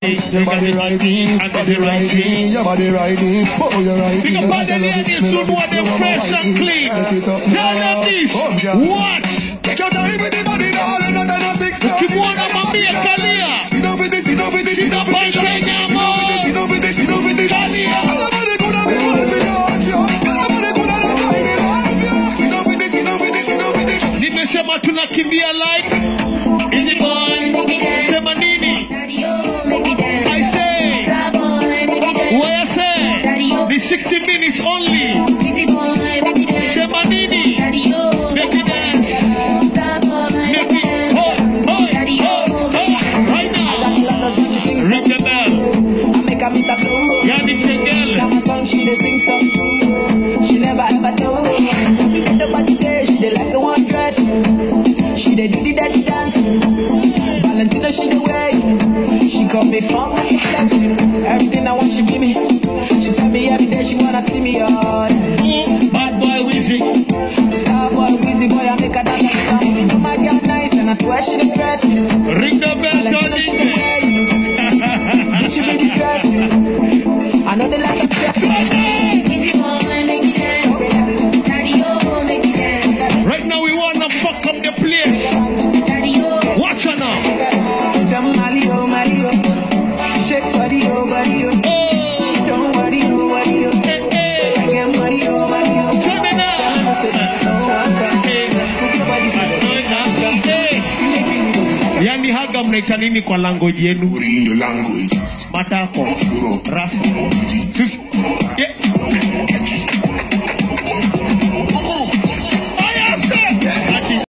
Your body riding, body riding, your body riding, oh you're riding. Think about the ladies who want them fresh and clean. Tell them this. What? Take your time with the body, darling, not on a six Kimona Mambia Kalia. Sit down with this, sit down with this, Sit down with by this, Kenya, sit down with this, sit down with this, sit down with this. Kalia. All of the good of me, all of the hot, yo. Say? The 60 minutes only. Sema nini? Make it dance. Make it. Oh, oh, oh, oh. Right now. Ring the bell. Yani Kengele. She dey sing some. She never ever there. She dey like the one dress. She dey do the dirty dance. She. She and I swear she dey dress me. Ring the bell, Wachaga mnaita nini kwa language yenu? Matako rasmi. Yes.